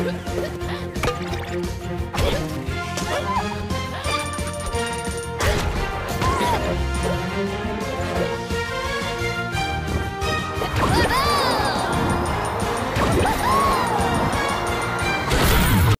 Ha ha ha!